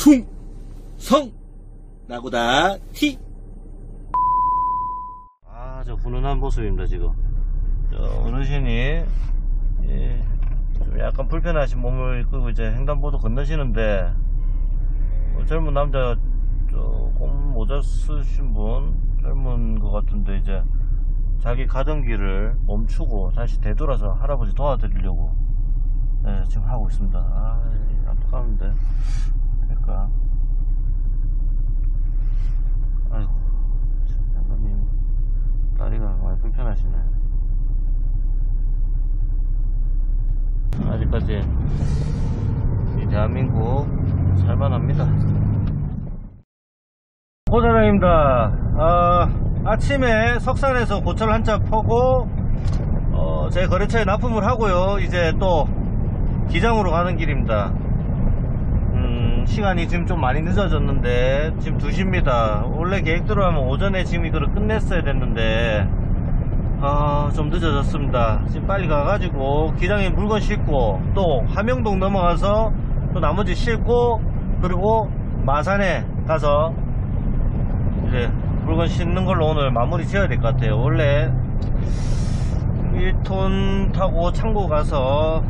충성 나고다 티. 아, 저 훈훈한 모습입니다, 지금. 저 어르신이, 예, 좀 약간 불편하신 몸을 이끌고 이제 횡단보도 건너시는데, 어, 젊은 남자, 조금 모자 쓰신 분, 젊은 것 같은데, 이제, 자기 가던 길을 멈추고 다시 되돌아서 할아버지 도와드리려고, 예, 지금 하고 있습니다. 아, 예, 안타까운데. 그러니까. 아이고, 참, 장관님. 다리가 많이 불편하시네. 아직까지 이 대한민국 살만합니다. 고사장입니다. 아, 아침에 석산에서 고철 한 짝 퍼고 어, 제 거래처에 납품을 하고요. 이제 또 기장으로 가는 길입니다. 음, 시간이 지금 좀 많이 늦어졌는데 지금 2시입니다. 원래 계획대로 하면 오전에 지금 이거를 끝냈어야 됐는데 아, 좀 늦어졌습니다. 지금 빨리 가가지고 기장에 물건 싣고 또 함영동 넘어가서 또 나머지 싣고 그리고 마산에 가서 이제 물건 싣는 걸로 오늘 마무리 지어야 될 것 같아요. 원래 1톤 타고 창고 가서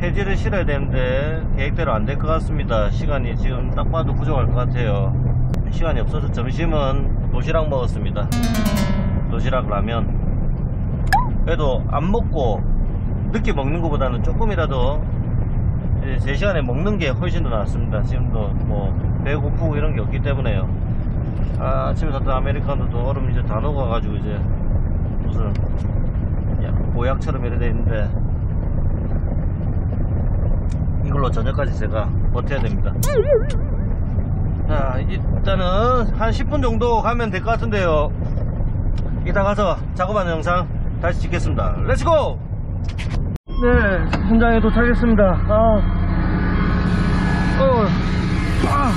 폐지를 실어야 되는데 계획대로 안 될 것 같습니다. 시간이 지금 딱 봐도 부족할 것 같아요. 시간이 없어서 점심은 도시락 먹었습니다. 도시락 라면. 그래도 안 먹고 늦게 먹는 것보다는 조금이라도 제 시간에 먹는 게 훨씬 더 낫습니다. 지금도 뭐 배고프고 이런 게 없기 때문에요. 아, 아침에 샀던 아메리카노도 얼음 이제 다 녹아가지고 이제 무슨 보약처럼 이래 돼 있는데 이걸로 저녁까지 제가 버텨야 됩니다. 자, 일단은 한 10분 정도 가면 될 것 같은데요. 이따 가서 작업하는 영상 다시 찍겠습니다. Let's go! 네, 현장에 도착했습니다. 아, 어, 아.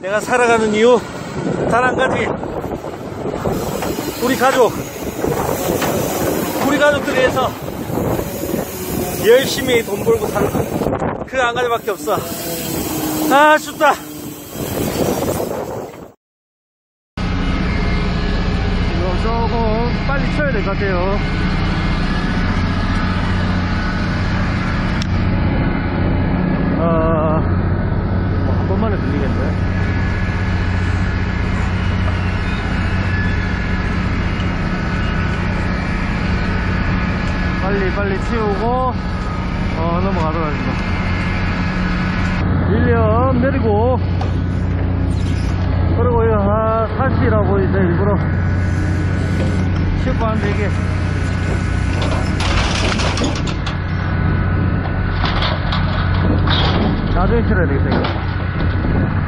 내가 살아가는 이유 단 한 가지. 우리 가족, 우리 가족들 위해서 열심히 돈 벌고 사는 거. 그한 가지밖에 없어. 아, 춥다. 이거 조금 빨리 쳐야 될 것 같아요. 아, 뭐. 빨리 빨리 치우고 어, 넘어가도록 하겠습니다. 1년 내리고. 그리고 이거 아, 사시라고 이제 일부러 싣고 하는데 이게 나중에 실어야 되겠다 이거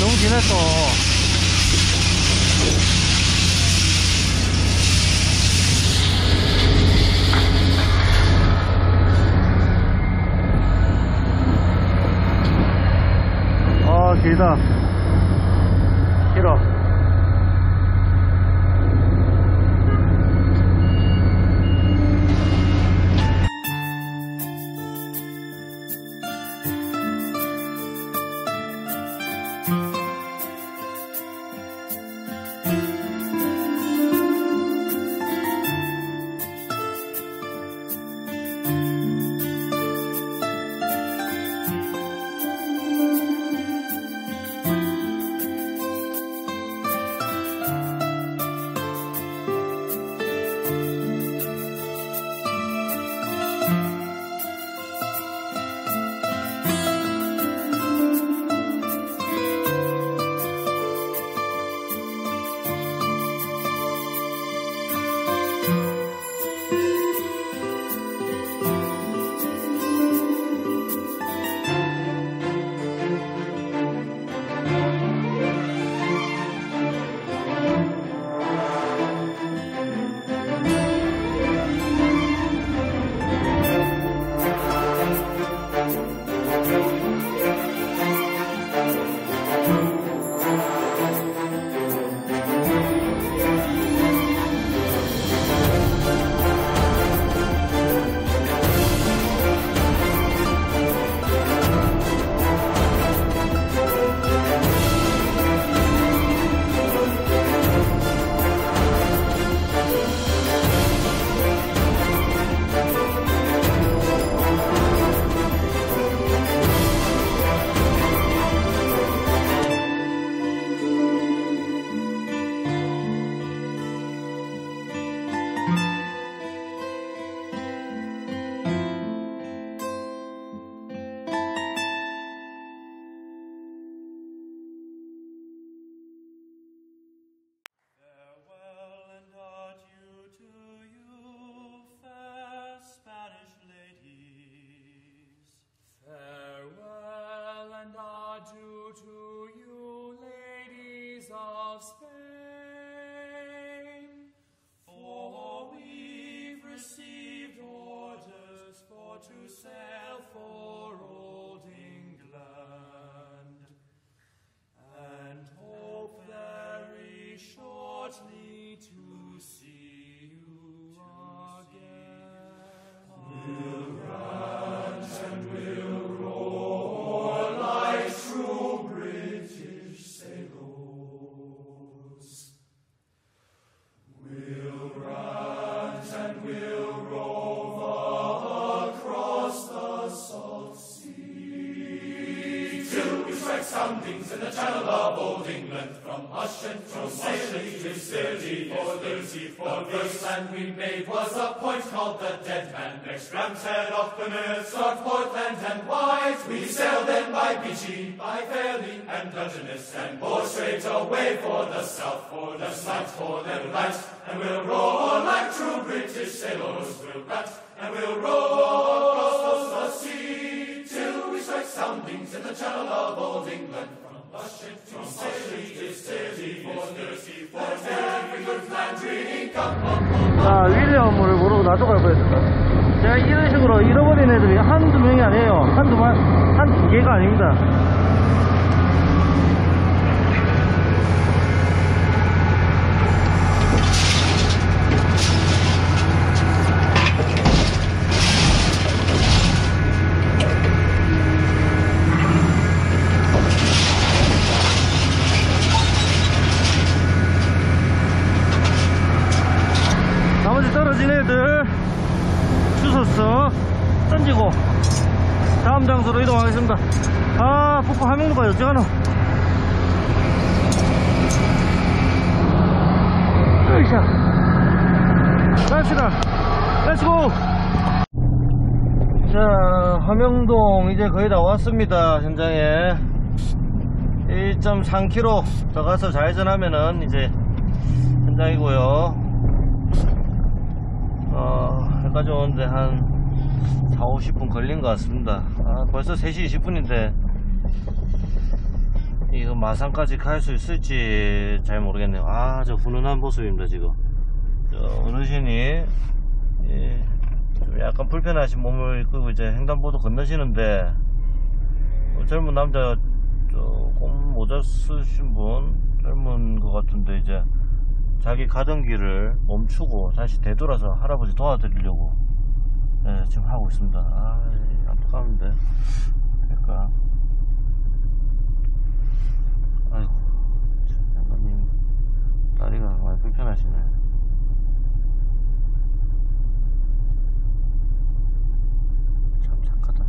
너무 기네 또 아 길다. 길어 love's soundings in the channel of old England, from Ushant to Sailing to City for Lucy The first land we made was a point called the Dead Man. Next Ramshead off the Plymouth, Start Portland and White. We sailed then by Beachy, by Fairley and Dungeness, and bore straight away for the south, for the south, for the light, And we'll roar like true British sailors, we'll rat, and we'll roar soundings in the channel of old England. From to Sailing to City for Lucy for every good Flandrian come 자, 윌리엄을 모르고 놔두고 갈 뻔했습니다. 제가 이런 식으로 잃어버린 애들이 한두 명이 아니에요. 한두 마, 한두 개가 아닙니다. 다음 장소로 이동하겠습니다. 아 폭포 하명도가 어쩌가노 으이샤. 갑시다. 렛츠고 자 함영동 이제 거의 다 왔습니다 현장에. 1.3km 더 가서 좌회전하면은 이제 현장이고요. 어, 여기까지 오는데 한 4, 50분 걸린 것 같습니다. 아, 벌써 3시 20분인데, 이거 마산까지 갈 수 있을지 잘 모르겠네요. 아, 저 훈훈한 모습입니다, 지금. 저 어르신이, 예, 좀 약간 불편하신 몸을 이끌고 이제 횡단보도 건너시는데, 어, 젊은 남자, 조금 모자 쓰신 분, 젊은 것 같은데, 이제, 자기 가던 길을 멈추고 다시 되돌아서 할아버지 도와드리려고 예, 지금 하고 있습니다. 아, 예, 안타까운데. 그러니까. 아이고, 참, 양가님 다리가 많이 불편하시네. 참 착하다.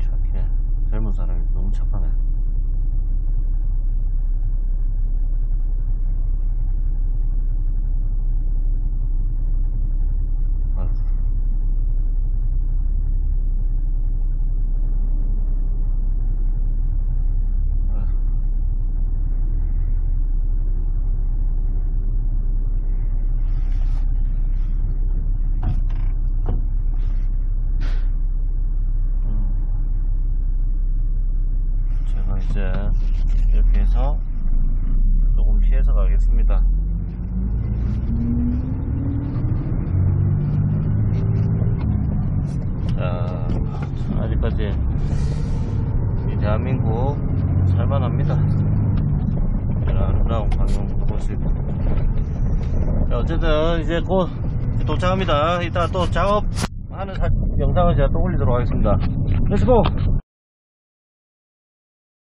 착해. 젊은 사람이 너무 착하네. 아이고. 아이고. 음. 제가 이제 이렇게 해서 조금 가겠습니다. 자, 아직까지 이 대한민국 살만합니다. 아름다운 광경 보고 거. 자, 어쨌든 이제 곧 도착합니다. 이따 또 작업하는 사- 영상을 제가 또 올리도록 하겠습니다. 렛츠고!